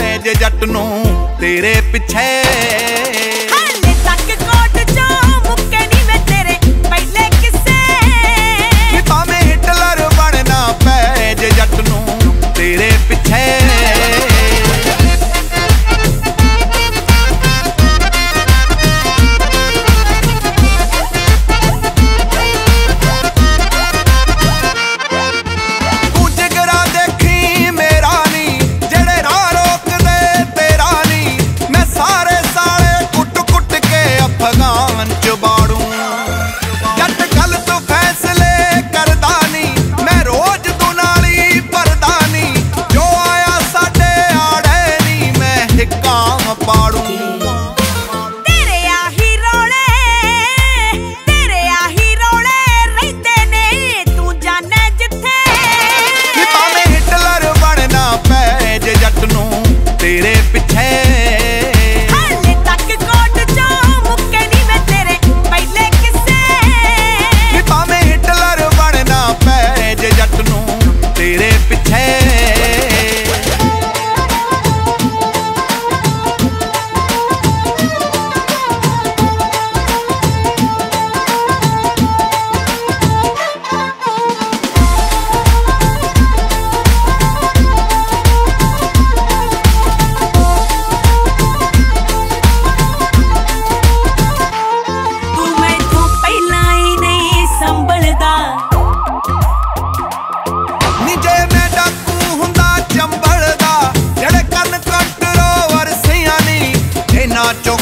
ਜੇ ਜੱਟ ਨੂੰ ਤੇਰੇ ਪਿੱਛੇ।